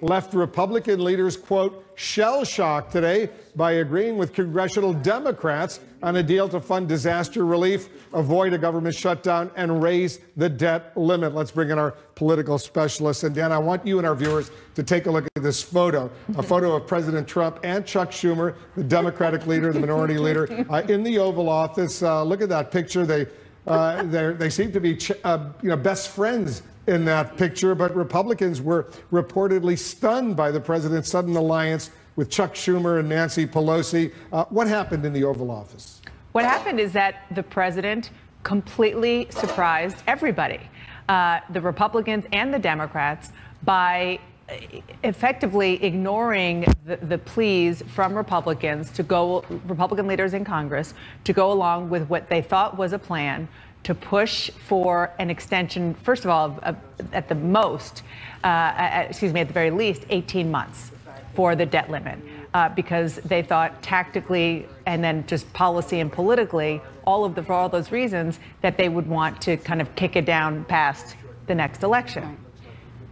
left Republican leaders, quote, shell shocked today by agreeing with congressional Democrats on a deal to fund disaster relief, avoid a government shutdown, and raise the debt limit. Let's bring in our political specialist. And Dan, I want you and our viewers to take a look at this photo a photo of President Trump and Chuck Schumer, the Democratic leader, the minority leader, uh, in the Oval Office. Uh, look at that picture. They, uh, they seem to be uh, you know, best friends in that picture, but Republicans were reportedly stunned by the president's sudden alliance with Chuck Schumer and Nancy Pelosi. Uh, what happened in the Oval Office? What happened is that the president completely surprised everybody, uh, the Republicans and the Democrats, by effectively ignoring the, the, pleas from Republicans to go, Republican leaders in Congress, to go along with what they thought was a plan to push for an extension, first of all, at the most, uh, at, excuse me, at the very least, 18 months for the debt limit. Uh, because they thought tactically and then just policy and politically, all of the for all those reasons that they would want to kind of kick it down past the next election.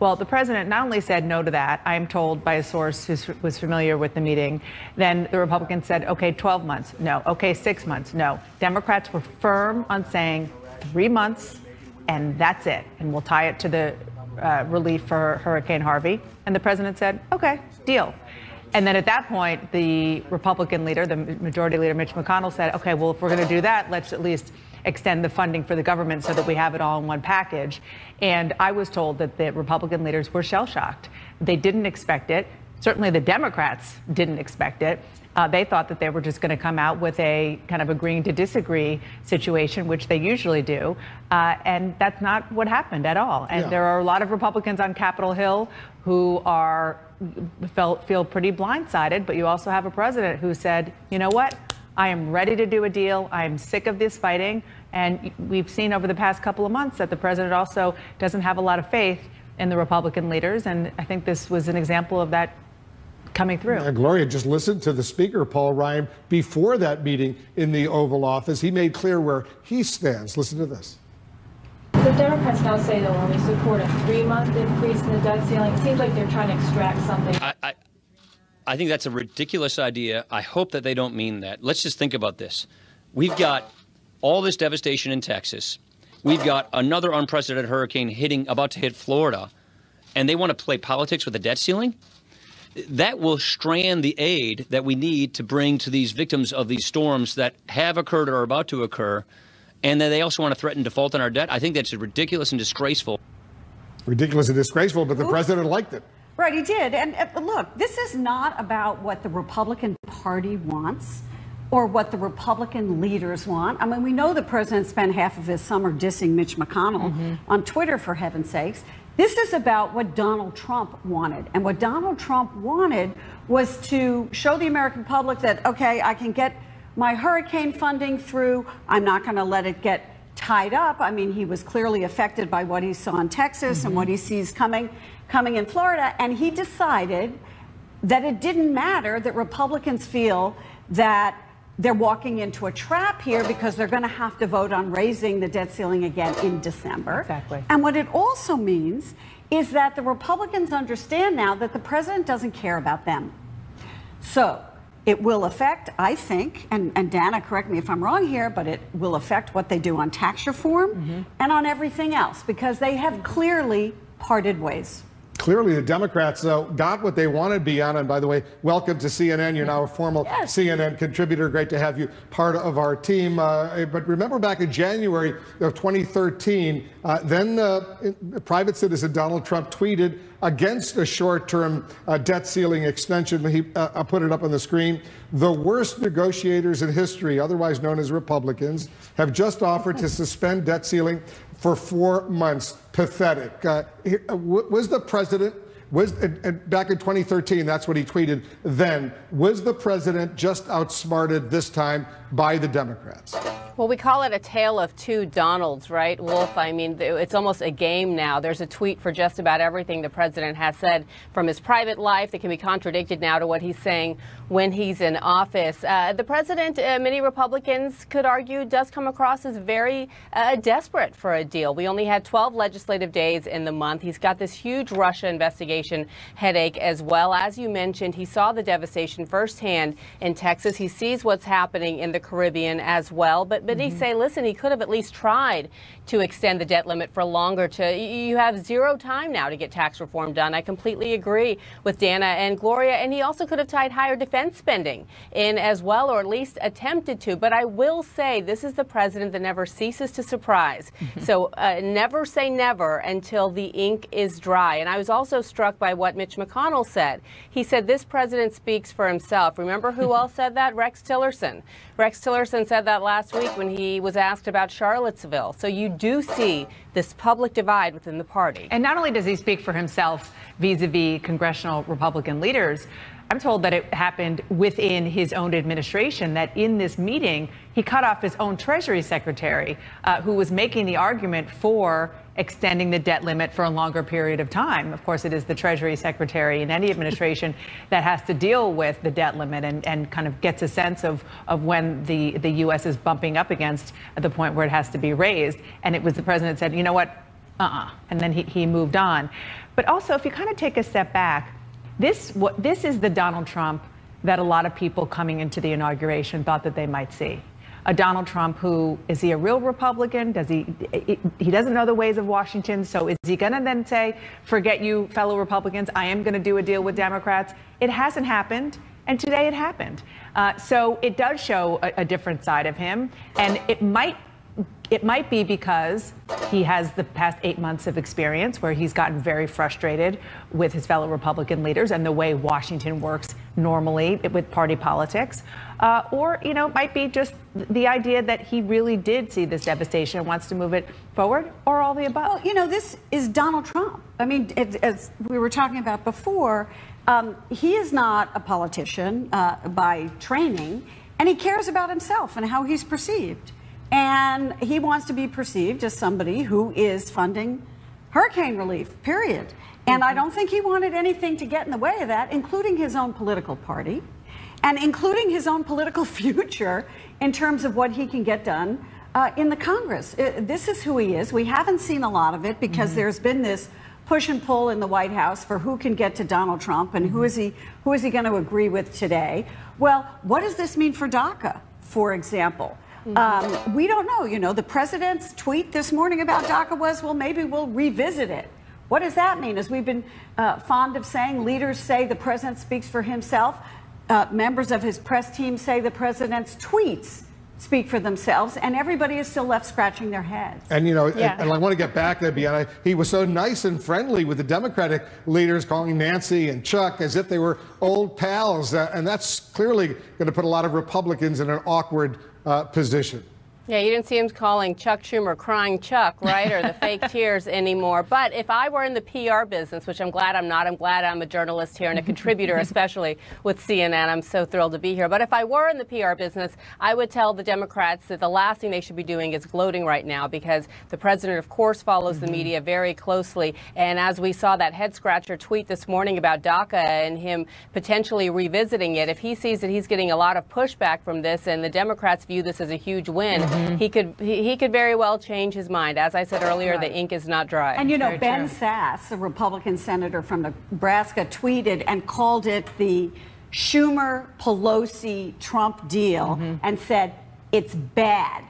Well, the president not only said no to that, I am told by a source who was familiar with the meeting, then the Republicans said, okay, 12 months, no. Okay, six months, no. Democrats were firm on saying three months, and that's it. And we'll tie it to the uh, relief for Hurricane Harvey. And the president said, okay, deal. And then at that point, the Republican leader, the majority leader, Mitch McConnell, said, okay, well, if we're going to do that, let's at least extend the funding for the government so that we have it all in one package. And I was told that the Republican leaders were shell shocked. They didn't expect it. Certainly the Democrats didn't expect it. Uh, they thought that they were just going to come out with a kind of agreeing to disagree situation, which they usually do. Uh, and that's not what happened at all. And yeah. there are a lot of Republicans on Capitol Hill who are felt, feel pretty blindsided, but you also have a president who said, you know what? I am ready to do a deal. I am sick of this fighting. And we've seen over the past couple of months that the president also doesn't have a lot of faith in the Republican leaders. And I think this was an example of that coming through. Yeah, Gloria, just listen to the speaker, Paul Ryan, before that meeting in the Oval Office. He made clear where he stands. Listen to this. The Democrats now say they'll only support a three-month increase in the debt ceiling. It seems like they're trying to extract something. I, I, I think that's a ridiculous idea. I hope that they don't mean that. Let's just think about this. We've got all this devastation in Texas. We've got another unprecedented hurricane hitting, about to hit Florida, and they want to play politics with the debt ceiling? That will strand the aid that we need to bring to these victims of these storms that have occurred or are about to occur. And then they also want to threaten default on our debt. I think that's ridiculous and disgraceful. Ridiculous and disgraceful, but the Oops. president liked it. Right, he did. And uh, look, this is not about what the Republican Party wants or what the Republican leaders want. I mean, we know the president spent half of his summer dissing Mitch McConnell mm -hmm. on Twitter, for heaven's sakes. This is about what Donald Trump wanted. And what Donald Trump wanted was to show the American public that, okay, I can get my hurricane funding through. I'm not going to let it get tied up. I mean, he was clearly affected by what he saw in Texas mm-hmm. and what he sees coming coming in Florida. And he decided that it didn't matter that Republicans feel that they're walking into a trap here because they're going to have to vote on raising the debt ceiling again in December. Exactly. And what it also means is that the Republicans understand now that the president doesn't care about them. So it will affect, I think, and, and Dana, correct me if I'm wrong here, but it will affect what they do on tax reform mm -hmm. and on everything else because they have clearly parted ways. Clearly, the Democrats uh, got what they wanted, Bianna. And by the way, welcome to CNN. You're now a formal yes. CNN contributor. Great to have you part of our team. Uh, but remember back in January of 2013, uh, then uh, private citizen Donald Trump tweeted against a short term uh, debt ceiling extension. He uh, put it up on the screen. The worst negotiators in history, otherwise known as Republicans, have just offered to suspend debt ceiling for four months. Pathetic. Uh, uh was the president, was back in 2013, that's what he tweeted then, was the president just outsmarted this time by the Democrats? Well, we call it a tale of two Donalds, right, Wolf? I mean, it's almost a game now. There's a tweet for just about everything the president has said from his private life that can be contradicted now to what he's saying when he's in office. Uh, the president, uh, many Republicans could argue, does come across as very uh, desperate for a deal. We only had 12 legislative days in the month. He's got this huge Russia investigation headache as well. As you mentioned, he saw the devastation firsthand in Texas. He sees what's happening in the Caribbean as well. But but he mm-hmm. say, listen, he could have at least tried to extend the debt limit for longer. To you have zero time now to get tax reform done. I completely agree with Dana and Gloria, and he also could have tied higher defense spending in as well, or at least attempted to. But I will say, this is the president that never ceases to surprise. Mm-hmm. So uh, never say never until the ink is dry. And I was also struck by what Mitch McConnell said. He said this president speaks for himself. Remember who else said that? Rex Tillerson. Rex Tillerson said that last week when he was asked about Charlottesville. So you do see this public divide within the party. And not only does he speak for himself vis a vis congressional Republican leaders, I'm told that it happened within his own administration, that in this meeting, he cut off his own Treasury Secretary, uh, who was making the argument for extending the debt limit for a longer period of time. Of course, it is the Treasury Secretary in any administration that has to deal with the debt limit and, and kind of gets a sense of, of when the, the U.S. is bumping up against the point where it has to be raised. And it was the president said, you know what, uh-uh. And then he, he moved on. But also, if you kind of take a step back, this, what, this is the Donald Trump that a lot of people coming into the inauguration thought that they might see a Donald Trump who is he a real Republican? Does he he doesn't know the ways of Washington? So is he going to then say, "Forget you, fellow Republicans. I am going to do a deal with Democrats"? It hasn't happened. And today it happened. Uh, so it does show a, a different side of him. And it might it might be because he has the past eight months of experience where he's gotten very frustrated with his fellow Republican leaders and the way Washington works normally with party politics. Uh, or, you know, it might be just the idea that he really did see this devastation and wants to move it forward, or all the above. Well, you know, this is Donald Trump. I mean, it, as we were talking about before, um, he is not a politician uh, by training, and he cares about himself and how he's perceived. And he wants to be perceived as somebody who is funding hurricane relief, period. And I don't think he wanted anything to get in the way of that, including his own political party and including his own political future in terms of what he can get done uh, in the Congress. Uh, this is who he is. We haven't seen a lot of it because mm-hmm. there's been this push and pull in the White House for who can get to Donald Trump and mm-hmm. who is he who is he going to agree with today. Well, what does this mean for DACA, for example? Mm-hmm. Um, we don't know. You know, the president's tweet this morning about DACA was, well, maybe we'll revisit it. What does that mean? As we've been uh, fond of saying, leaders say the president speaks for himself. Uh, members of his press team say the president's tweets speak for themselves, and everybody is still left scratching their heads. And you know, yeah. and, and, I want to get back there, Bianna. He was so nice and friendly with the Democratic leaders, calling Nancy and Chuck as if they were old pals, uh, and that's clearly going to put a lot of Republicans in an awkward uh, position. Yeah, you didn't see him calling Chuck Schumer crying Chuck, right, or the fake tears anymore. But if I were in the PR business, which I'm glad I'm not, I'm glad I'm a journalist here and a contributor, especially with CNN. I'm so thrilled to be here. But if I were in the PR business, I would tell the Democrats that the last thing they should be doing is gloating right now because the president, of course, follows mm-hmm. the media very closely. And as we saw that head scratcher tweet this morning about DACA and him potentially revisiting it, if he sees that he's getting a lot of pushback from this and the Democrats view this as a huge win, mm-hmm he could he, he, could very well change his mind. As I said earlier, right. the ink is not dry. And you know, very Ben true. Sasse, a Republican senator from Nebraska, tweeted and called it the Schumer Pelosi Trump deal mm-hmm. and said it's bad.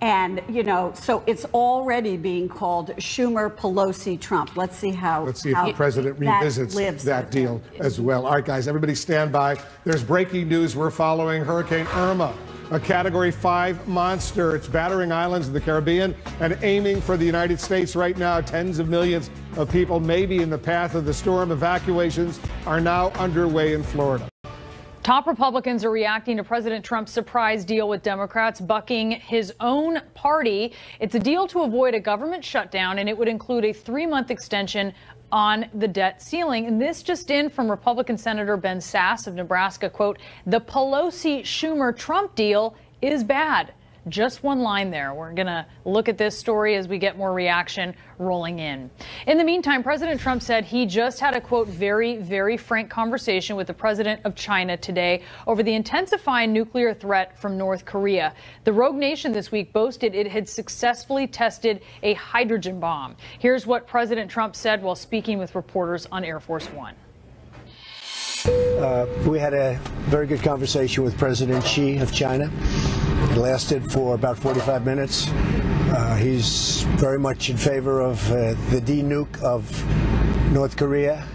And, you know, so it's already being called Schumer, Pelosi, Trump. Let's see how. Let's see how if the president revisits that, that deal as well. All right, guys, everybody stand by. There's breaking news. We're following Hurricane Irma a Category 5 monster. It's battering islands in the Caribbean and aiming for the United States right now. Tens of millions of people may be in the path of the storm. Evacuations are now underway in Florida. Top Republicans are reacting to President Trump's surprise deal with Democrats, bucking his own party. It's a deal to avoid a government shutdown, and it would include a three month extension on the debt ceiling. And this just in from Republican Senator Ben Sasse of Nebraska, quote, the Pelosi Schumer Trump deal is bad. Just one line there. We're going to look at this story as we get more reaction rolling in. In the meantime, President Trump said he just had a quote, very, very frank conversation with the president of China today over the intensifying nuclear threat from North Korea. The rogue nation this week boasted it had successfully tested a hydrogen bomb. Here's what President Trump said while speaking with reporters on Air Force One. Uh, we had a very good conversation with President Xi of China. It lasted for about 45 minutes. Uh, he's very much in favor of uh, the de-nuke of North Korea.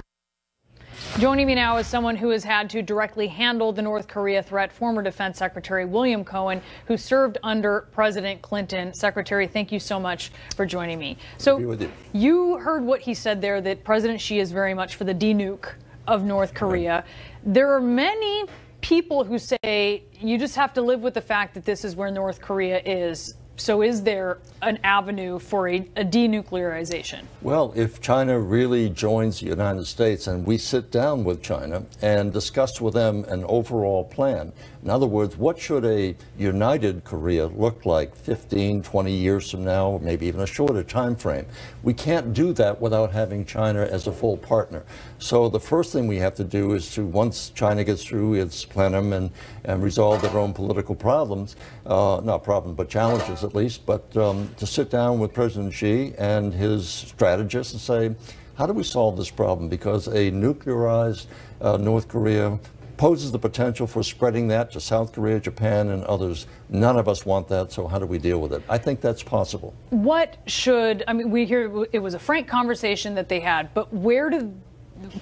Joining me now is someone who has had to directly handle the North Korea threat, former Defense Secretary William Cohen, who served under President Clinton. Secretary, thank you so much for joining me. So, you. you heard what he said there that President Xi is very much for the de-nuke of North Korea. There are many people who say you just have to live with the fact that this is where North Korea is. So, is there an avenue for a, a, denuclearization? Well, if China really joins the United States and we sit down with China and discuss with them an overall plan, in other words, what should a united Korea look like 15, 20 years from now, maybe even a shorter time frame? We can't do that without having China as a full partner. So the first thing we have to do is to, once China gets through its plenum and, and resolve their own political problems, uh, not problems, but challenges at least, but um, to sit down with President Xi and his strategists and say, how do we solve this problem? Because a nuclearized uh, North Korea poses the potential for spreading that to South Korea, Japan, and others. None of us want that, so how do we deal with it? I think that's possible. What should, I mean, we hear it was a frank conversation that they had, but where do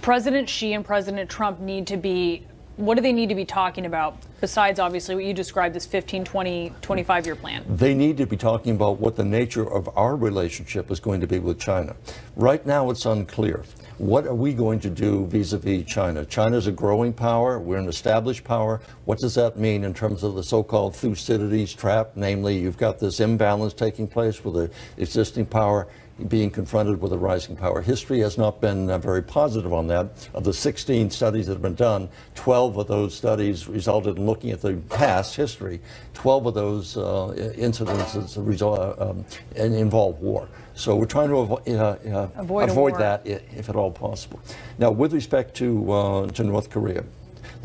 President Xi and President Trump need to be? What do they need to be talking about besides obviously what you described as 15, 20, 25 year plan? They need to be talking about what the nature of our relationship is going to be with China. Right now, it's unclear. What are we going to do vis-a-vis China? China is a growing power. We're an established power. What does that mean in terms of the so-called Thucydides trap? Namely, you've got this imbalance taking place with the existing power being confronted with a rising power. History has not been uh, very positive on that. Of the 16 studies that have been done, 12 of those studies resulted in looking at the past history. 12 of those uh, incidences result, um, involve war. So we're trying to avo uh, uh avoid, avoid that if at all possible. Now, with respect to, uh, to North Korea,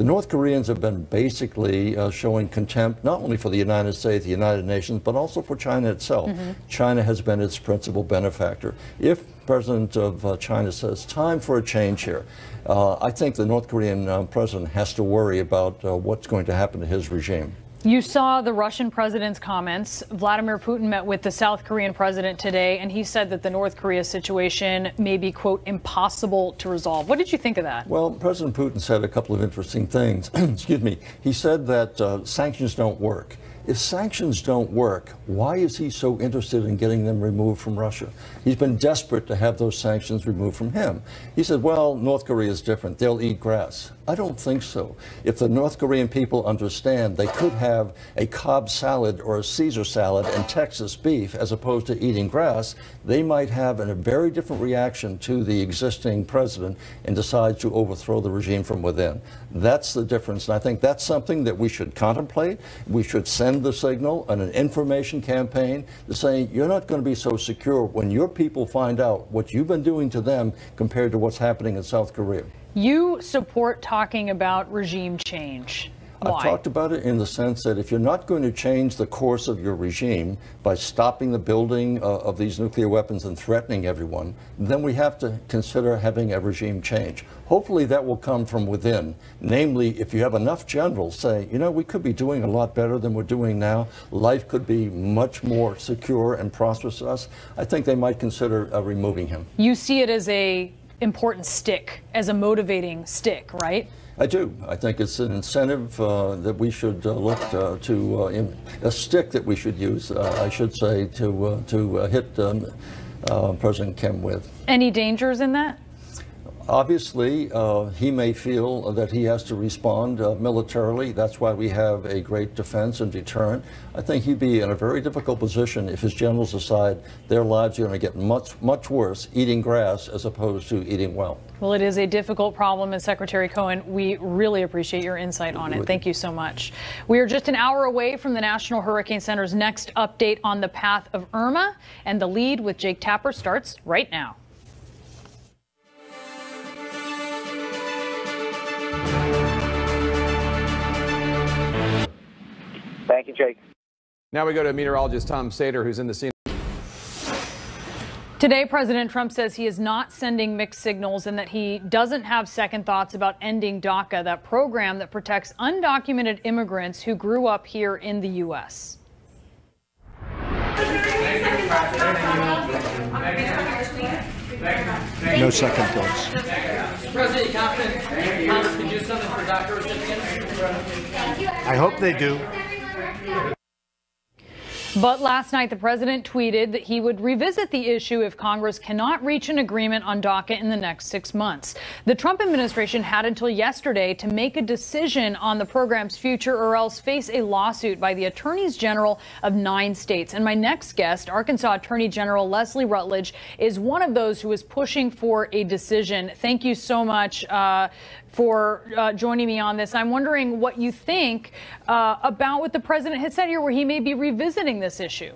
the North Koreans have been basically uh, showing contempt not only for the United States, the United Nations, but also for China itself. Mm -hmm. China has been its principal benefactor. If President of uh, China says, time for a change here, uh, I think the North Korean uh, president has to worry about uh, what's going to happen to his regime. You saw the Russian president's comments. Vladimir Putin met with the South Korean president today, and he said that the North Korea situation may be, quote, impossible to resolve. What did you think of that? Well, President Putin said a couple of interesting things. Excuse me. He said that uh, sanctions don't work. If sanctions don't work, why is he so interested in getting them removed from Russia? He's been desperate to have those sanctions removed from him. He said, well, North Korea is different. They'll eat grass. I don't think so. If the North Korean people understand they could have a Cobb salad or a Caesar salad and Texas beef as opposed to eating grass, they might have a very different reaction to the existing president and decide to overthrow the regime from within. That's the difference. And I think that's something that we should contemplate. We should send the signal on an information campaign to say, you're not going to be so secure when your people find out what you've been doing to them compared to what's happening in South Korea. You support talking about regime change. Why? I've talked about it in the sense that if you're not going to change the course of your regime by stopping the building uh, of these nuclear weapons and threatening everyone, then we have to consider having a regime change. Hopefully that will come from within. Namely, if you have enough generals say, you know, we could be doing a lot better than we're doing now, life could be much more secure and prosperous to us, I think they might consider uh, removing him. You see it as a important stick, as a motivating stick, right? I do. I think it's an incentive uh, that we should uh, look uh, to, uh, a stick that we should use, uh, I should say, to, uh, to hit um, President Kim with. Any dangers in that? Obviously, uh, he may feel that he has to respond uh, militarily. That's why we have a great defense and deterrent. I think he'd be in a very difficult position if his generals decide their lives are going to get much, much worse eating grass as opposed to eating well. Well, it is a difficult problem, and Secretary Cohen, we really appreciate your insight on it. Thank you so much. We are just an hour away from the National Hurricane Center's next update on the path of Irma, and the lead with Jake Tapper starts right now. Thank you, Jake. Now we go to meteorologist Tom Sater, who's in the scene. Today, President Trump says he is not sending mixed signals and that he doesn't have second thoughts about ending DACA, that program that protects undocumented immigrants who grew up here in the U.S. No second thoughts. President, confident Congress can do something for DACA recipients? I hope they do. But last night, the president tweeted that he would revisit the issue if Congress cannot reach an agreement on DACA in the next six months. The Trump administration had until yesterday to make a decision on the program's future or else face a lawsuit by the attorneys general of nine states. And my next guest, Arkansas Attorney General Leslie Rutledge, is one of those who is pushing for a decision. Thank you so much. Uh, for uh, joining me on this. I'm wondering what you think uh, about what the president has said here, where he may be revisiting this issue.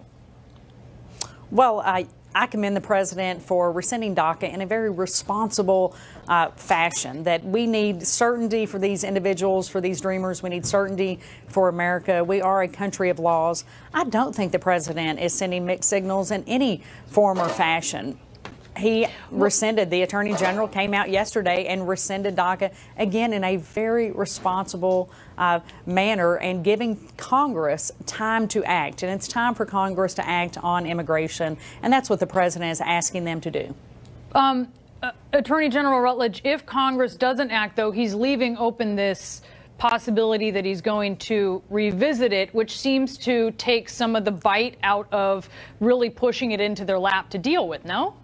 Well, I. I commend the president for rescinding DACA in a very responsible uh, fashion. That we need certainty for these individuals, for these dreamers. We need certainty for America. We are a country of laws. I don't think the president is sending mixed signals in any form or fashion he rescinded, the Attorney General came out yesterday and rescinded DACA again in a very responsible uh, manner and giving Congress time to act. And it's time for Congress to act on immigration. And that's what the president is asking them to do. Um, uh, Attorney General Rutledge, if Congress doesn't act, though, he's leaving open this possibility that he's going to revisit it, which seems to take some of the bite out of really pushing it into their lap to deal with, no?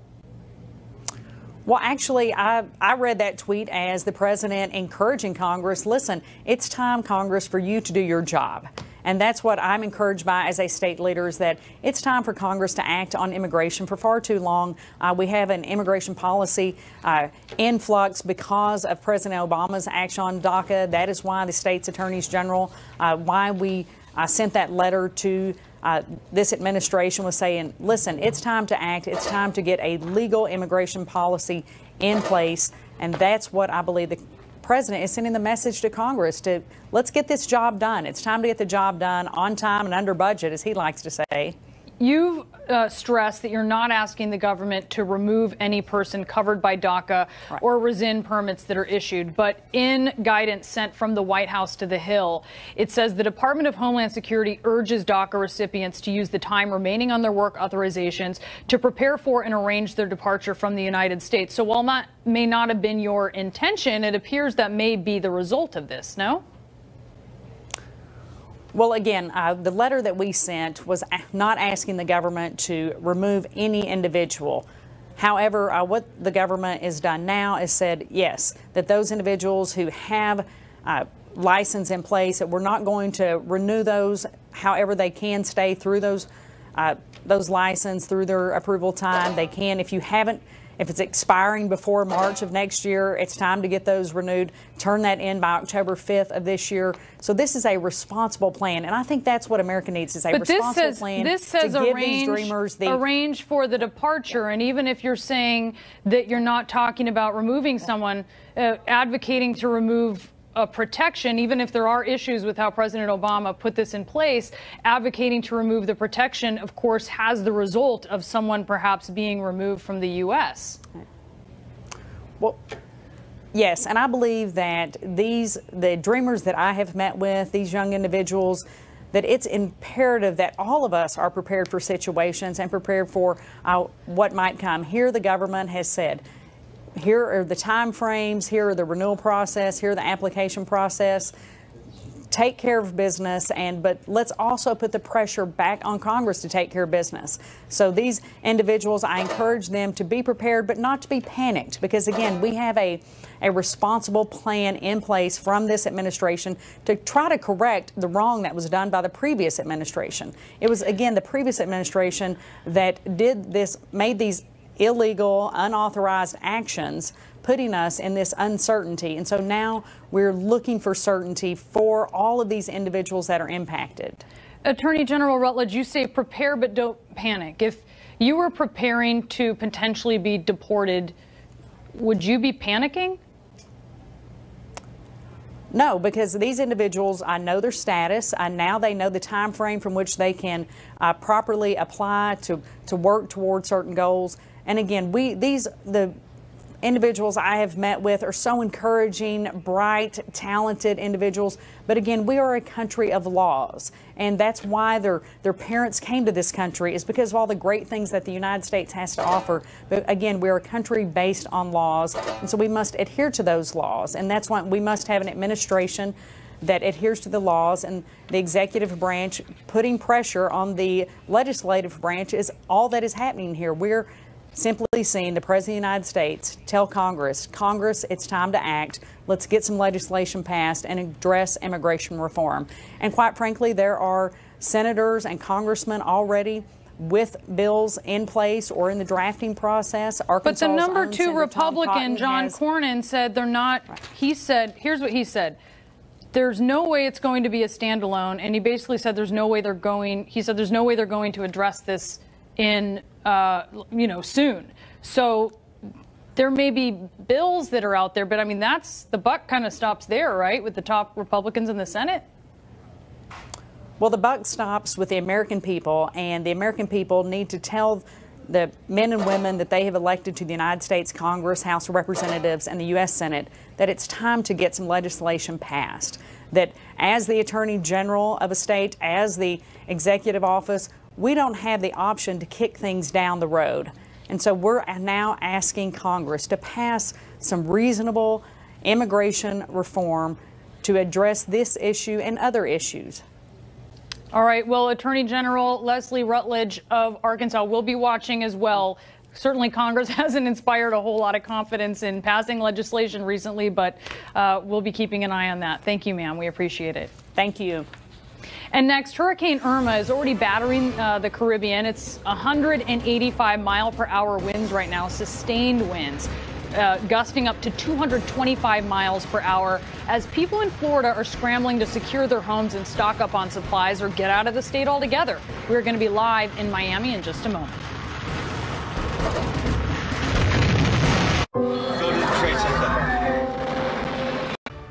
Well, actually, I, I read that tweet as the president encouraging Congress listen, it's time, Congress, for you to do your job. And that's what I'm encouraged by as a state leader is that it's time for Congress to act on immigration. For far too long, uh, we have an immigration policy uh, influx because of President Obama's action on DACA. That is why the state's attorneys general, uh, why we uh, sent that letter to uh, this administration was saying, listen, it's time to act. It's time to get a legal immigration policy in place. And that's what I believe the president is sending the message to Congress to let's get this job done. It's time to get the job done on time and under budget, as he likes to say. You've uh, stressed that you're not asking the government to remove any person covered by DACA right. or rescind permits that are issued. But in guidance sent from the White House to the Hill, it says the Department of Homeland Security urges DACA recipients to use the time remaining on their work authorizations to prepare for and arrange their departure from the United States. So while that may not have been your intention, it appears that may be the result of this, no? Well, again, uh, the letter that we sent was not asking the government to remove any individual. However, uh, what the government has done now is said, yes, that those individuals who have uh, license in place, that we're not going to renew those. However, they can stay through those uh, those license through their approval time. They can, if you haven't if it's expiring before March of next year, it's time to get those renewed. Turn that in by October 5th of this year. So this is a responsible plan, and I think that's what America needs is a but responsible this says, plan this says to give arrange, these dreamers the arrange for the departure. And even if you're saying that you're not talking about removing someone, uh, advocating to remove a protection, even if there are issues with how President Obama put this in place, advocating to remove the protection, of course, has the result of someone perhaps being removed from the U.S. Well, yes, and I believe that these, the dreamers that I have met with, these young individuals, that it's imperative that all of us are prepared for situations and prepared for uh, what might come. Here, the government has said, here are the time frames, here are the renewal process, here are the application process. Take care of business, and but let's also put the pressure back on Congress to take care of business. So these individuals, I encourage them to be prepared, but not to be panicked, because again, we have a a responsible plan in place from this administration to try to correct the wrong that was done by the previous administration. It was again the previous administration that did this, made these illegal, unauthorized actions putting us in this uncertainty. And so now we're looking for certainty for all of these individuals that are impacted. Attorney General Rutledge, you say prepare but don't panic. If you were preparing to potentially be deported, would you be panicking? No, because these individuals, I know their status. I now they know the time frame from which they can uh, properly apply to to work toward certain goals. And again, we these the individuals I have met with are so encouraging, bright, talented individuals. But again, we are a country of laws, and that's why their their parents came to this country is because of all the great things that the United States has to offer. But again, we're a country based on laws, and so we must adhere to those laws, and that's why we must have an administration that adheres to the laws and the executive branch putting pressure on the legislative branch is all that is happening here. We're simply seeing the President of the United States tell Congress, Congress, it's time to act. Let's get some legislation passed and address immigration reform. And quite frankly, there are senators and congressmen already with bills in place or in the drafting process. Arkansas but the number two Republican, John has, Cornyn, said they're not. Right. He said, here's what he said. There's no way it's going to be a standalone, and he basically said there's no way they're going. He said there's no way they're going to address this in uh, you know soon. So there may be bills that are out there, but I mean that's the buck kind of stops there, right, with the top Republicans in the Senate. Well, the buck stops with the American people, and the American people need to tell the men and women that they have elected to the United States Congress, House of Representatives, and the U.S. Senate that it's time to get some legislation passed. That as the Attorney General of a state, as the executive office, we don't have the option to kick things down the road. And so we're now asking Congress to pass some reasonable immigration reform to address this issue and other issues. All right. Well, Attorney General Leslie Rutledge of Arkansas will be watching as well. Certainly, Congress hasn't inspired a whole lot of confidence in passing legislation recently, but uh, we'll be keeping an eye on that. Thank you, ma'am. We appreciate it. Thank you. And next, Hurricane Irma is already battering uh, the Caribbean. It's 185 mile per hour winds right now, sustained winds. Uh, gusting up to 225 miles per hour as people in Florida are scrambling to secure their homes and stock up on supplies or get out of the state altogether. We're going to be live in Miami in just a moment.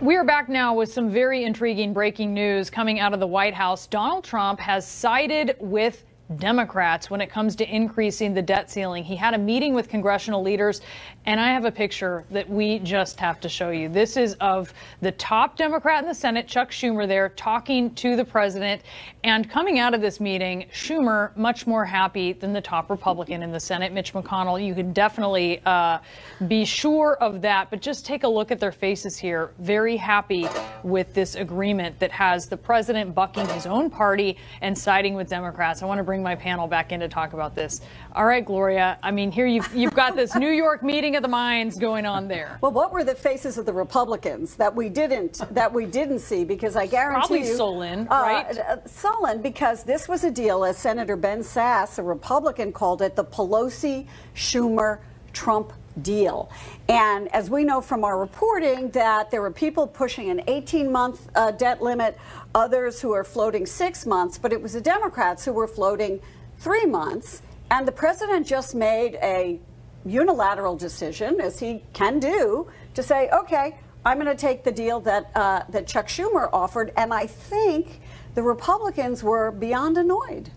We are back now with some very intriguing breaking news coming out of the White House. Donald Trump has sided with Democrats when it comes to increasing the debt ceiling. He had a meeting with congressional leaders, and I have a picture that we just have to show you. This is of the top Democrat in the Senate, Chuck Schumer, there talking to the president. And coming out of this meeting, Schumer much more happy than the top Republican in the Senate, Mitch McConnell. You can definitely uh, be sure of that. But just take a look at their faces here. Very happy with this agreement that has the president bucking his own party and siding with Democrats. I want to bring my panel back in to talk about this. All right, Gloria. I mean, here you've, you've got this New York meeting of the minds going on there. Well, what were the faces of the Republicans that we didn't that we didn't see? Because I guarantee Probably you, sullen, uh, right? Uh, sullen because this was a deal, as Senator Ben Sasse, a Republican, called it, the Pelosi Schumer Trump deal. And as we know from our reporting, that there were people pushing an 18 month uh, debt limit, others who are floating six months, but it was the Democrats who were floating three months. And the president just made a unilateral decision, as he can do, to say, okay, I'm going to take the deal that, uh, that Chuck Schumer offered. And I think the Republicans were beyond annoyed.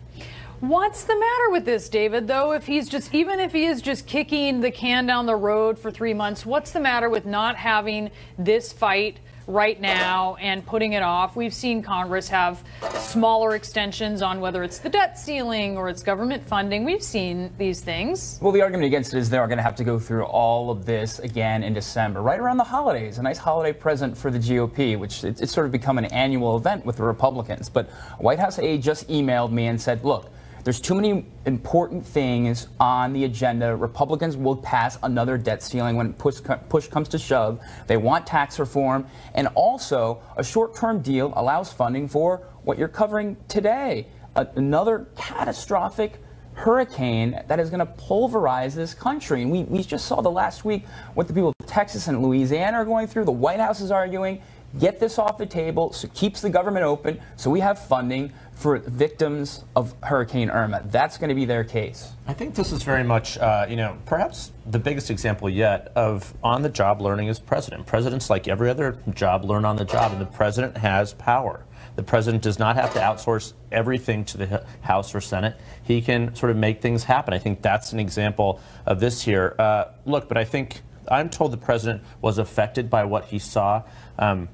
What's the matter with this, David, though? If he's just, even if he is just kicking the can down the road for three months, what's the matter with not having this fight right now and putting it off? We've seen Congress have smaller extensions on whether it's the debt ceiling or it's government funding. We've seen these things. Well, the argument against it is they're going to have to go through all of this again in December, right around the holidays. A nice holiday present for the GOP, which it's, it's sort of become an annual event with the Republicans. But White House aide just emailed me and said, look, there's too many important things on the agenda. Republicans will pass another debt ceiling when push, push comes to shove. They want tax reform. And also, a short term deal allows funding for what you're covering today another catastrophic hurricane that is going to pulverize this country. And we, we just saw the last week what the people of Texas and Louisiana are going through. The White House is arguing get this off the table so keeps the government open so we have funding for victims of Hurricane Irma. That's going to be their case. I think this is very much, uh, you know, perhaps the biggest example yet of on the job learning as president. Presidents, like every other job, learn on the job, and the president has power. The president does not have to outsource everything to the House or Senate. He can sort of make things happen. I think that's an example of this here. Uh, look, but I think I'm told the president was affected by what he saw. Um,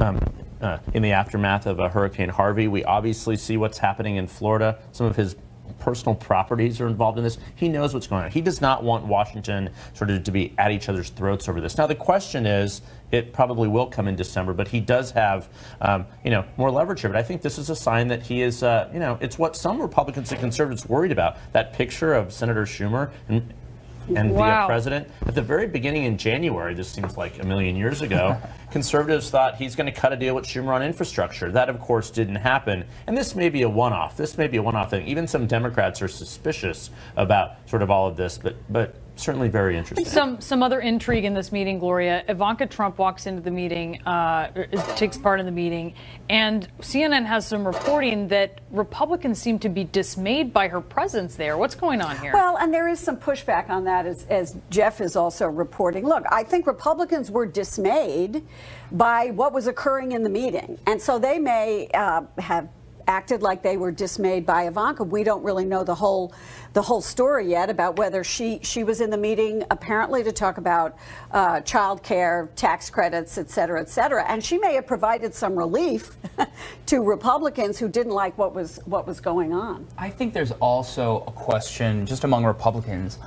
um, uh, in the aftermath of uh, Hurricane Harvey. We obviously see what's happening in Florida. Some of his personal properties are involved in this. He knows what's going on. He does not want Washington sort of to be at each other's throats over this. Now, the question is, it probably will come in December, but he does have, um, you know, more leverage here. But I think this is a sign that he is, uh, you know, it's what some Republicans and conservatives worried about. That picture of Senator Schumer and and Wow. the president. At the very beginning in January, this seems like a million years ago, conservatives thought he's going to cut a deal with Schumer on infrastructure. That, of course, didn't happen. And this may be a one off. This may be a one off thing. Even some Democrats are suspicious about sort of all of this, but, but certainly very interesting. Some some other intrigue in this meeting, Gloria. Ivanka Trump walks into the meeting, uh, takes part in the meeting, and CNN has some reporting that Republicans seem to be dismayed by her presence there. What's going on here? Well, and there is some pushback on that, as, as Jeff is also reporting. Look, I think Republicans were dismayed by what was occurring in the meeting. And so they may uh, have acted like they were dismayed by Ivanka. We don't really know the whole the whole story yet about whether she she was in the meeting apparently to talk about uh, child care, tax credits, et cetera, et cetera. And she may have provided some relief to Republicans who didn't like what was what was going on. I think there's also a question just among Republicans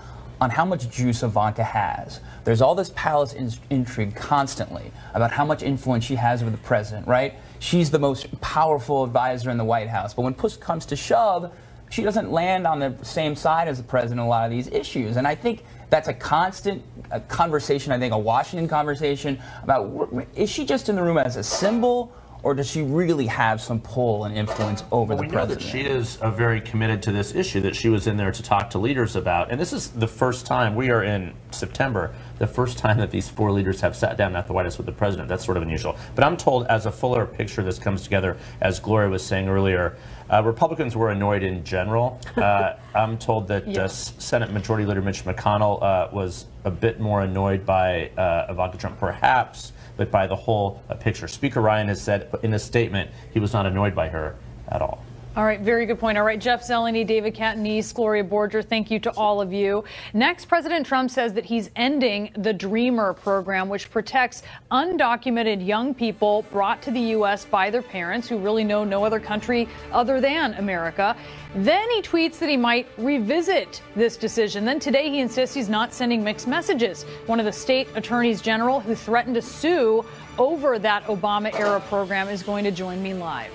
on how much juice Ivanka has. There's all this palace in- intrigue constantly about how much influence she has over the president, right? She's the most powerful advisor in the White House. But when push comes to shove, she doesn't land on the same side as the president on a lot of these issues. And I think that's a constant uh conversation, I think a Washington conversation about is she just in the room as a symbol or does she really have some pull and influence over Well, the we know president? that she is uh, very committed to this issue that she was in there to talk to leaders about. And this is the first time we are in September, the first time that these four leaders have sat down at the White House with the president. That's sort of unusual. But I'm told as a fuller picture this comes together, as Gloria was saying earlier, uh, Republicans were annoyed in general. Uh, I'm told that uh, Senate Majority Leader Mitch McConnell uh, was a bit more annoyed by uh, Ivanka Trump, perhaps, but by the whole uh, picture. Speaker Ryan has said in a statement he was not annoyed by her at all. All right, very good point. All right, Jeff Zeleny, David Catanese, Gloria Borger, thank you to all of you. Next, President Trump says that he's ending the Dreamer program, which protects undocumented young people brought to the U.S. by their parents who really know no other country other than America. Then he tweets that he might revisit this decision. Then today he insists he's not sending mixed messages. One of the state attorneys general who threatened to sue over that Obama era program is going to join me live.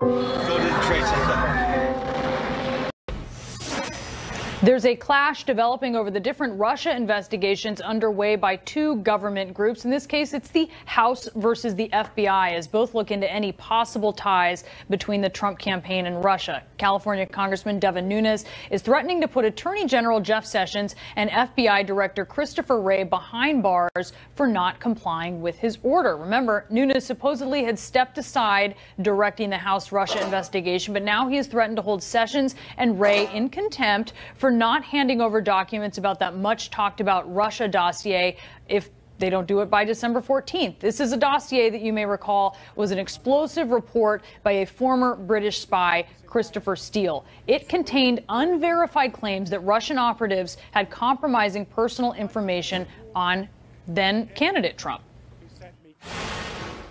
Go to the Trade Center. There's a clash developing over the different Russia investigations underway by two government groups. In this case, it's the House versus the FBI, as both look into any possible ties between the Trump campaign and Russia. California Congressman Devin Nunes is threatening to put Attorney General Jeff Sessions and FBI Director Christopher Wray behind bars for not complying with his order. Remember, Nunes supposedly had stepped aside directing the House Russia investigation, but now he has threatened to hold Sessions and Wray in contempt for not handing over documents about that much talked about Russia dossier if they don't do it by December 14th. This is a dossier that you may recall was an explosive report by a former British spy, Christopher Steele. It contained unverified claims that Russian operatives had compromising personal information on then candidate Trump.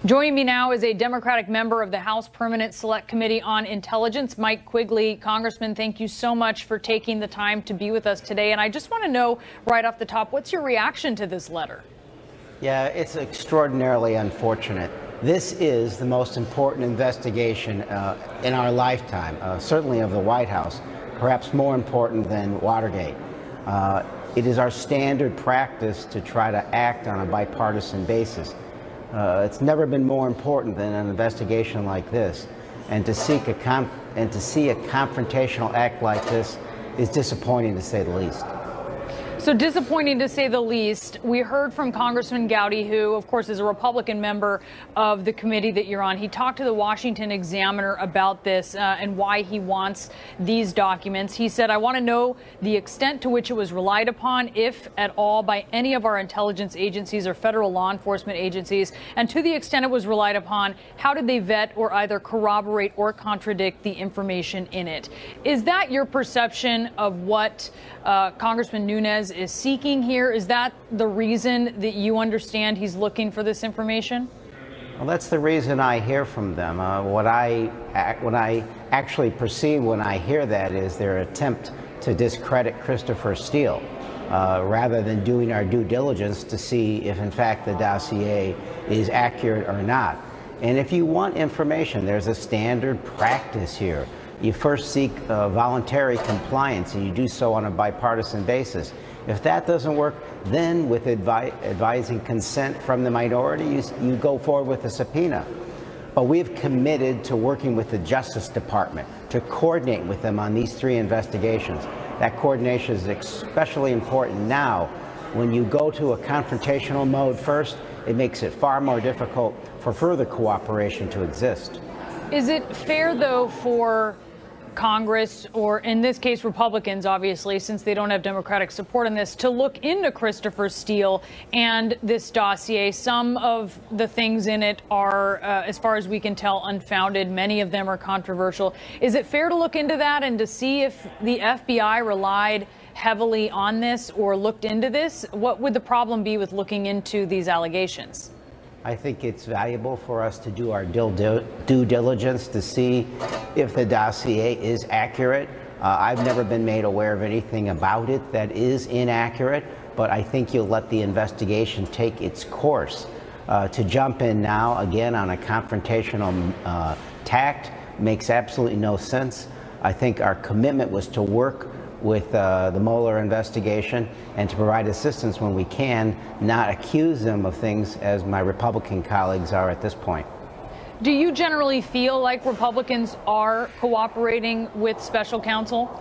Joining me now is a Democratic member of the House Permanent Select Committee on Intelligence, Mike Quigley. Congressman, thank you so much for taking the time to be with us today. And I just want to know right off the top, what's your reaction to this letter? Yeah, it's extraordinarily unfortunate. This is the most important investigation uh, in our lifetime, uh, certainly of the White House, perhaps more important than Watergate. Uh, it is our standard practice to try to act on a bipartisan basis. Uh, it's never been more important than an investigation like this. And to seek a And to see a confrontational act like this is disappointing to say the least. So disappointing to say the least. We heard from Congressman Gowdy, who, of course, is a Republican member of the committee that you're on. He talked to the Washington Examiner about this uh, and why he wants these documents. He said, I want to know the extent to which it was relied upon, if at all, by any of our intelligence agencies or federal law enforcement agencies. And to the extent it was relied upon, how did they vet or either corroborate or contradict the information in it? Is that your perception of what uh, Congressman Nunes is seeking here? Is that the reason that you understand he's looking for this information? Well, that's the reason I hear from them. Uh, what I what I actually perceive when I hear that is their attempt to discredit Christopher Steele, uh, rather than doing our due diligence to see if, in fact, the dossier is accurate or not. And if you want information, there's a standard practice here. You first seek uh, voluntary compliance, and you do so on a bipartisan basis. If that doesn't work, then with advi advising consent from the minority, you, you go forward with a subpoena. But we've committed to working with the Justice Department to coordinate with them on these three investigations. That coordination is especially important now. When you go to a confrontational mode first, it makes it far more difficult for further cooperation to exist. Is it fair, though, for Congress, or in this case, Republicans, obviously, since they don't have Democratic support on this, to look into Christopher Steele and this dossier. Some of the things in it are, uh, as far as we can tell, unfounded. Many of them are controversial. Is it fair to look into that and to see if the FBI relied heavily on this or looked into this? What would the problem be with looking into these allegations? I think it's valuable for us to do our due diligence to see if the dossier is accurate. Uh, I've never been made aware of anything about it that is inaccurate, but I think you'll let the investigation take its course. Uh, to jump in now, again, on a confrontational uh, tact makes absolutely no sense. I think our commitment was to work with uh, the Mueller investigation and to provide assistance when we can, not accuse them of things as my Republican colleagues are at this point. Do you generally feel like Republicans are cooperating with special counsel?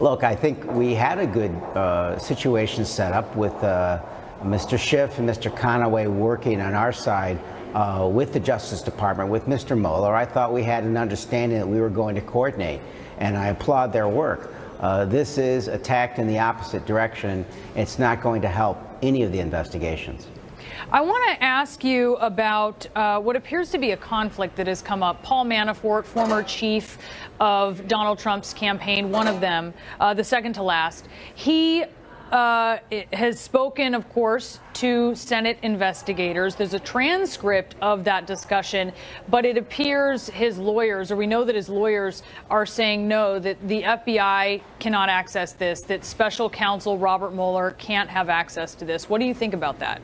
Look, I think we had a good uh, situation set up with uh, Mr. Schiff and Mr. Conaway working on our side uh, with the Justice Department, with Mr. Mueller. I thought we had an understanding that we were going to coordinate, and I applaud their work. Uh, this is attacked in the opposite direction. It's not going to help any of the investigations. I want to ask you about uh, what appears to be a conflict that has come up. Paul Manafort, former chief of Donald Trump's campaign, one of them, uh, the second to last, he uh, has spoken, of course, to Senate investigators. There's a transcript of that discussion, but it appears his lawyers, or we know that his lawyers, are saying no, that the FBI cannot access this, that special counsel Robert Mueller can't have access to this. What do you think about that?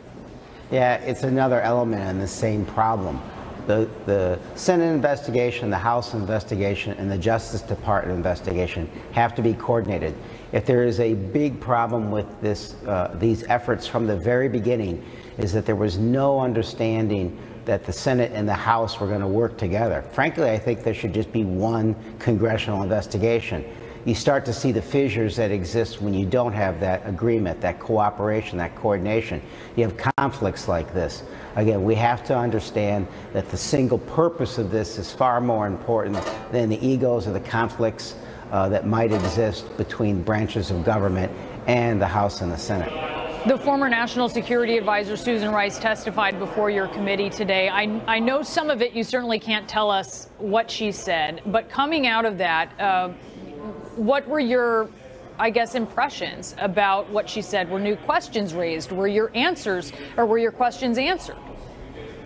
Yeah, it's another element in the same problem. The, the Senate investigation, the House investigation, and the Justice Department investigation have to be coordinated. If there is a big problem with this, uh, these efforts from the very beginning, is that there was no understanding that the Senate and the House were going to work together. Frankly, I think there should just be one congressional investigation. You start to see the fissures that exist when you don't have that agreement, that cooperation, that coordination. You have conflicts like this. Again, we have to understand that the single purpose of this is far more important than the egos or the conflicts uh, that might exist between branches of government and the House and the Senate. The former National Security Advisor Susan Rice testified before your committee today. I, I know some of it you certainly can't tell us what she said, but coming out of that, uh, what were your I guess, impressions about what she said? Were new questions raised? Were your answers or were your questions answered?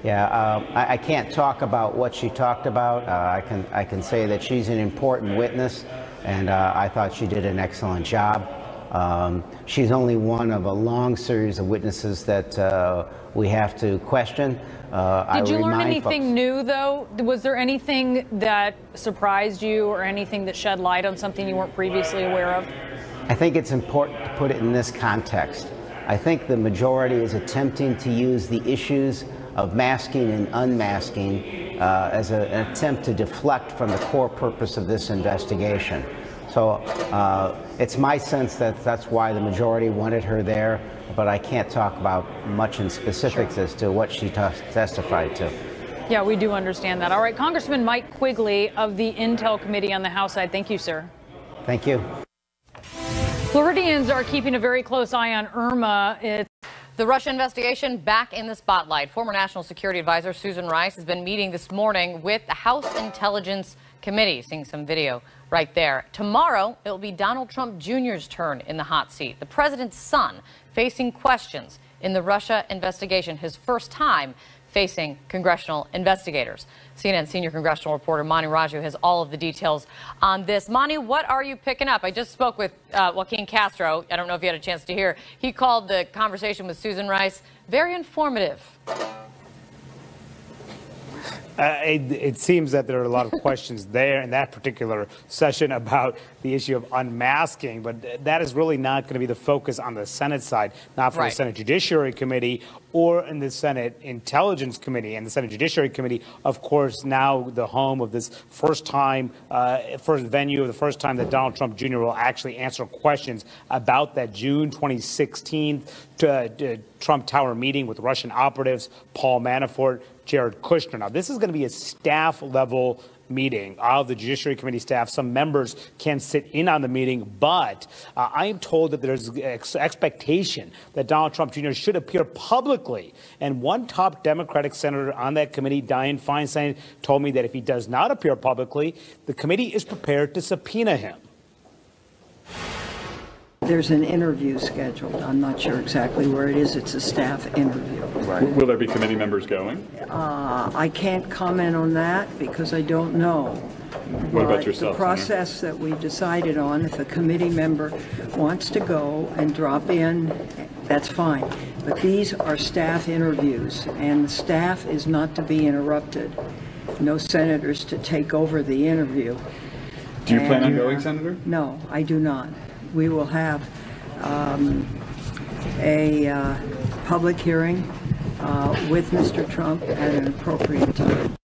Yeah, uh, I, I, can't talk about what she talked about. Uh, I can I can say that she's an important witness, and uh, I thought she did an excellent job. Um, she's only one of a long series of witnesses that uh, we have to question. Uh, did I you learn anything folks, new, though? Was there anything that surprised you, or anything that shed light on something you weren't previously aware of? I think it's important to put it in this context. I think the majority is attempting to use the issues of masking and unmasking uh, as a, an attempt to deflect from the core purpose of this investigation. So uh, it's my sense that that's why the majority wanted her there, but I can't talk about much in specifics as to what she testified to. Yeah, we do understand that. All right, Congressman Mike Quigley of the Intel Committee on the House side. Thank you, sir. Thank you. Floridians are keeping a very close eye on Irma. It's the Russia investigation back in the spotlight. Former National Security Advisor Susan Rice has been meeting this morning with the House Intelligence Committee. Seeing some video right there. Tomorrow, it will be Donald Trump Jr.'s turn in the hot seat. The president's son facing questions in the Russia investigation, his first time facing congressional investigators. CNN senior congressional reporter Manu Raju has all of the details on this. Manu, what are you picking up? I just spoke with uh, Joaquin Castro. I don't know if you had a chance to hear. He called the conversation with Susan Rice very informative. Uh, it, it, seems that there are a lot of questions there in that particular session about the issue of unmasking, but that is really not going to be the focus on the Senate side, not for right. the Senate Judiciary Committee or in the Senate Intelligence Committee. And the Senate Judiciary Committee, of course, now the home of this first time, uh, first venue of the first time that Donald Trump Jr. will actually answer questions about that June 2016 to, uh, Trump Tower meeting with Russian operatives, Paul Manafort, Jared Kushner. Now, this is going to be a staff level meeting. Of the Judiciary Committee staff, some members can sit in on the meeting, but uh, I am told that there's ex- expectation that Donald Trump Jr. should appear publicly. And one top Democratic senator on that committee, Dianne Feinstein, told me that if he does not appear publicly, the committee is prepared to subpoena him. There's an interview scheduled. I'm not sure exactly where it is. It's a staff interview. Right. Will there be committee members going? Uh, I can't comment on that because I don't know. What about yourself? The process Senator? that we decided on, if a committee member wants to go and drop in, that's fine. But these are staff interviews, and the staff is not to be interrupted. No senators to take over the interview. Do you and, plan on going, Senator? No, I do not we will have um, a uh, public hearing uh, with Mr. Trump at an appropriate time.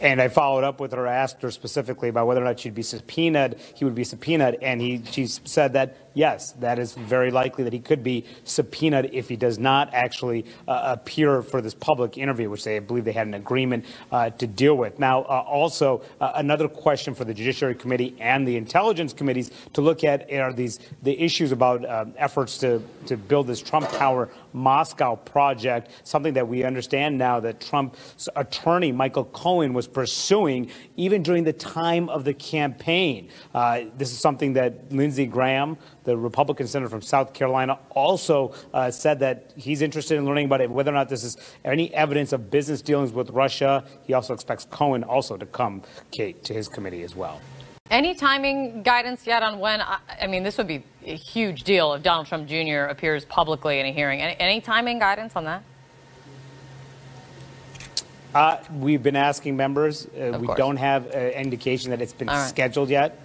And I followed up with her, asked her specifically about whether or not she'd be subpoenaed. He would be subpoenaed, and he she said that yes, that is very likely that he could be subpoenaed if he does not actually uh, appear for this public interview, which they I believe they had an agreement uh, to deal with. Now, uh, also uh, another question for the Judiciary Committee and the Intelligence Committees to look at are these the issues about um, efforts to to build this Trump Tower Moscow project, something that we understand now that Trump's attorney Michael Cohen was pursuing even during the time of the campaign. Uh, this is something that Lindsey Graham the Republican senator from South Carolina, also uh, said that he's interested in learning about it, whether or not this is any evidence of business dealings with Russia. He also expects Cohen also to come, Kate, to his committee as well. Any timing guidance yet on when? I, I mean, this would be a huge deal if Donald Trump Jr. appears publicly in a hearing. Any, any timing guidance on that? Uh, we've been asking members. Uh, we don't have an indication that it's been right. scheduled yet.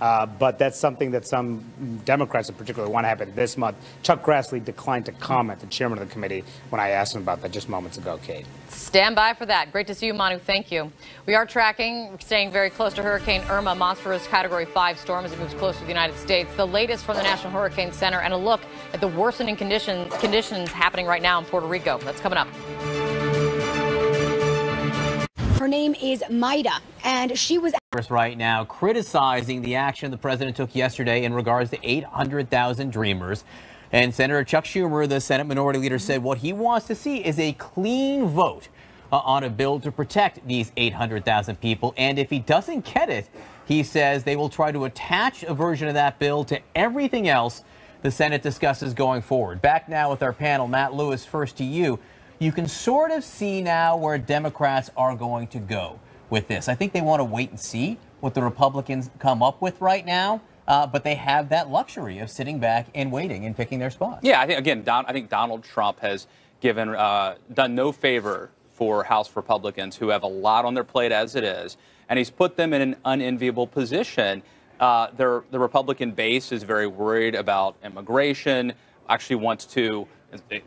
Uh, but that's something that some Democrats in particular want to happen this month. Chuck Grassley declined to comment, the chairman of the committee, when I asked him about that just moments ago, Kate. Stand by for that. Great to see you, Manu. Thank you. We are tracking, staying very close to Hurricane Irma, monstrous Category 5 storm as it moves close to the United States. The latest from the National Hurricane Center and a look at the worsening condition, conditions happening right now in Puerto Rico. That's coming up. Her name is Maida, and she was right now criticizing the action the president took yesterday in regards to 800,000 dreamers. And Senator Chuck Schumer, the Senate Minority Leader, said what he wants to see is a clean vote uh, on a bill to protect these 800,000 people. And if he doesn't get it, he says they will try to attach a version of that bill to everything else the Senate discusses going forward. Back now with our panel, Matt Lewis, first to you you can sort of see now where Democrats are going to go with this. I think they want to wait and see what the Republicans come up with right now. Uh, but they have that luxury of sitting back and waiting and picking their spot. Yeah, I think again, Don, I think Donald Trump has given uh, done no favor for House Republicans who have a lot on their plate as it is, and he's put them in an unenviable position. Uh, their the Republican base is very worried about immigration, actually wants to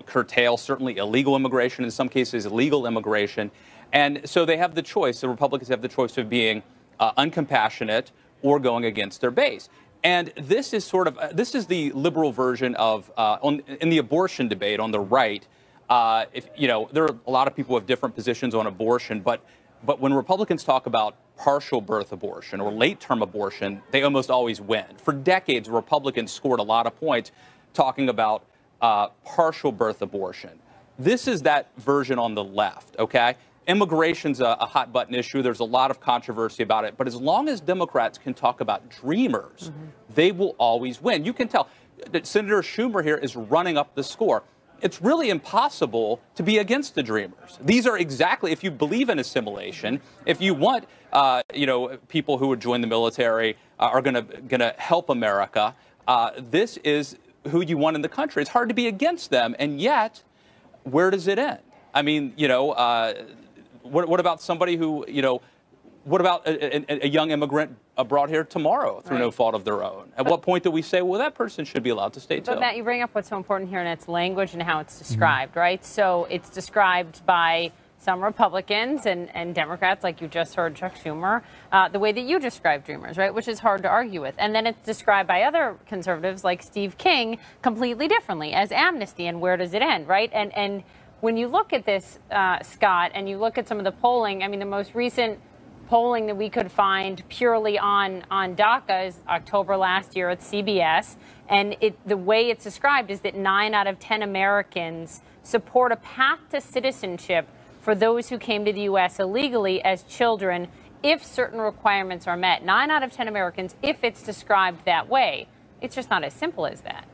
curtail certainly illegal immigration, in some cases, illegal immigration. And so they have the choice, the Republicans have the choice of being uh, uncompassionate or going against their base. And this is sort of uh, this is the liberal version of uh, on, in the abortion debate on the right. Uh, if you know, there are a lot of people with different positions on abortion, but but when Republicans talk about partial birth abortion or late term abortion, they almost always win. For decades, Republicans scored a lot of points talking about uh, partial birth abortion. This is that version on the left, okay? Immigration's a, a hot button issue. There's a lot of controversy about it. But as long as Democrats can talk about dreamers, mm-hmm. they will always win. You can tell that Senator Schumer here is running up the score. It's really impossible to be against the dreamers. These are exactly, if you believe in assimilation, if you want, uh, you know, people who would join the military uh, are going to going to help America. Uh, this is who you want in the country. It's hard to be against them, and yet, where does it end? I mean, you know, uh, what, what about somebody who, you know, what about a, a, a young immigrant brought here tomorrow through right. no fault of their own? At what point do we say, well, that person should be allowed to stay too? But Matt, you bring up what's so important here, and it's language and how it's described, mm-hmm. right? So it's described by some Republicans and, and Democrats, like you just heard Chuck Schumer, uh, the way that you describe Dreamers, right, which is hard to argue with. And then it's described by other conservatives, like Steve King, completely differently as amnesty. And where does it end, right? And and when you look at this, uh, Scott, and you look at some of the polling, I mean, the most recent polling that we could find purely on on DACA is October last year at CBS, and it the way it's described is that nine out of ten Americans support a path to citizenship for those who came to the U.S. illegally as children if certain requirements are met. Nine out of ten Americans, if it's described that way, it's just not as simple as that.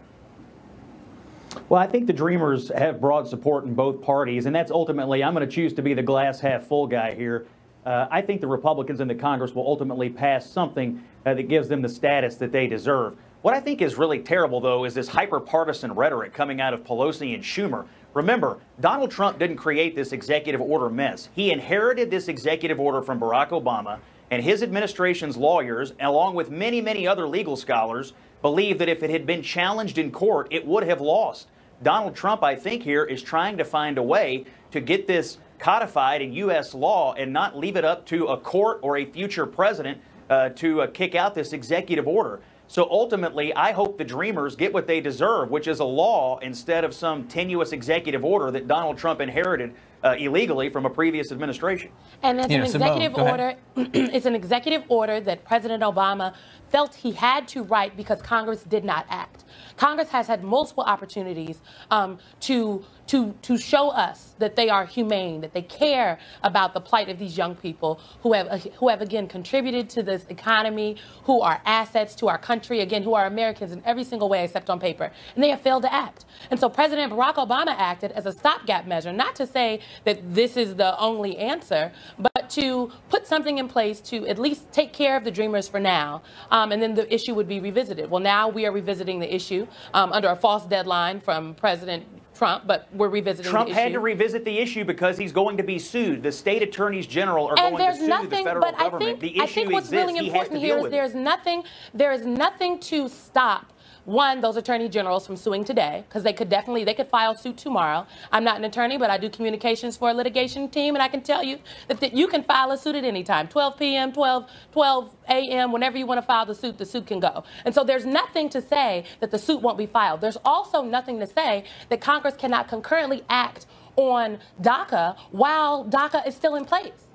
Well, I think the Dreamers have broad support in both parties, and that's ultimately, I'm going to choose to be the glass half full guy here. Uh, I think the Republicans in the Congress will ultimately pass something uh, that gives them the status that they deserve. What I think is really terrible, though, is this hyper partisan rhetoric coming out of Pelosi and Schumer. Remember, Donald Trump didn't create this executive order mess. He inherited this executive order from Barack Obama, and his administration's lawyers, along with many, many other legal scholars, believe that if it had been challenged in court, it would have lost. Donald Trump, I think, here is trying to find a way to get this codified in U.S. law and not leave it up to a court or a future president uh, to uh, kick out this executive order. So ultimately, I hope the Dreamers get what they deserve, which is a law instead of some tenuous executive order that Donald Trump inherited uh, illegally from a previous administration. And it's an executive order. it's an executive order that President Obama felt he had to write because Congress did not act. Congress has had multiple opportunities um, to to to show us that they are humane, that they care about the plight of these young people who have who have again contributed to this economy, who are assets to our country, again who are Americans in every single way except on paper, and they have failed to act. And so President Barack Obama acted as a stopgap measure, not to say that this is the only answer, but to put something in place to at least take care of the dreamers for now, um, and then the issue would be revisited. Well, now we are revisiting the issue um, under a false deadline from President Trump, but we're revisiting Trump had to revisit the issue because he's going to be sued. The state attorneys general are and going to sue nothing, the federal but government. I think, the issue I think what's exists. really important here is there's nothing, there is nothing to stop one, those attorney generals from suing today, because they could definitely, they could file suit tomorrow. I'm not an attorney, but I do communications for a litigation team, and I can tell you that, that you can file a suit at any time, 12 p.m., 12, 12 a.m., whenever you want to file the suit, the suit can go. And so there's nothing to say that the suit won't be filed. There's also nothing to say that Congress cannot concurrently act on DACA while DACA is still in place.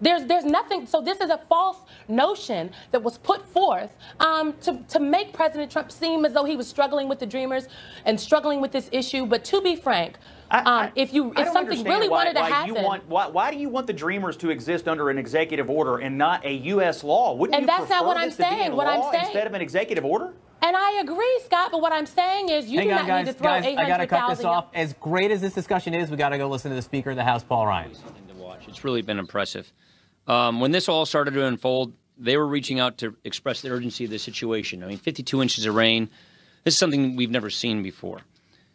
There's, there's nothing, so this is a false notion that was put forth um, to, to make President Trump seem as though he was struggling with the Dreamers and struggling with this issue. But to be frank, I, I, um, if you if something really why, wanted to why happen, want, why, why, do you want the Dreamers to exist under an executive order and not a U.S. law? Wouldn't and you that's prefer not what I'm this to be saying. in What law I'm saying instead of an executive order. And I agree, Scott. But what I'm saying is, you Hang do on, not guys, need to throw guys, I got to cut this off. As great as this discussion is, we got to go listen to the Speaker of the House, Paul Ryan. It's really been impressive. Um, when this all started to unfold, they were reaching out to express the urgency of the situation. I mean, 52 inches of rain. This is something we've never seen before.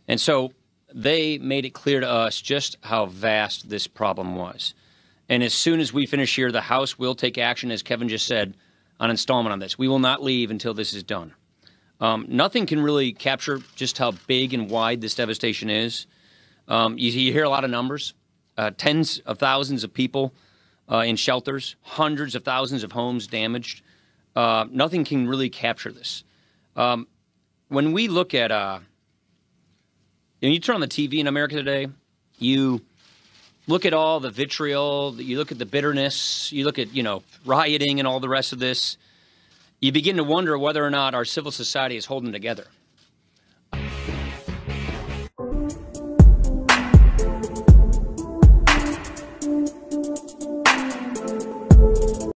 And so they made it clear to us just how vast this problem was. And as soon as we finish here, the House will take action, as Kevin just said, on installment on this. We will not leave until this is done. Um, nothing can really capture just how big and wide this devastation is. Um, you, you hear a lot of numbers uh, tens of thousands of people uh, in shelters, hundreds of thousands of homes damaged. Uh, nothing can really capture this. Um, when we look at, uh, you, you turn on the TV in America today, you look at all the vitriol, you look at the bitterness, you look at, you know, rioting and all the rest of this, you begin to wonder whether or not our civil society is holding together.